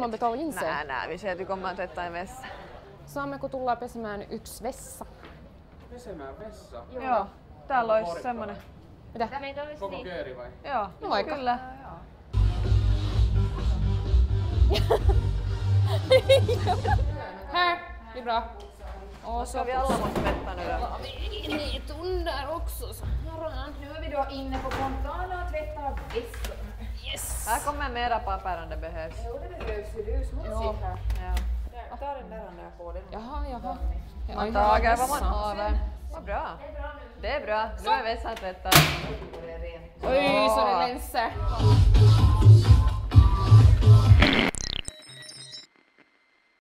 man betalar in sig? Nej, nej, vi säger att vi kommer att tvätta en vässa. Saammeko tulla pesemään yksi vessa? Pesemään vessa. Joo, täällä olisi semmonen. Mitä? Meitä olisi Koko niin. kööri vai? Joo, No vaikka. kyllä. Här! Det är bra. Och så Så vi alla måste tvätta nu då. vi tunnor också. Så. Nu är vi då inne på Fontana och tvättar väskor. Yes! Här kommer mera papper om det behövs. Jo, det behövs smutsigt här. Ja. Där, ta den där andra på den. Jaha, jaha. Ja, Man tager vad man haver. Vad bra. Det är bra. Nu är vässan tvättad. Oj, så det länser.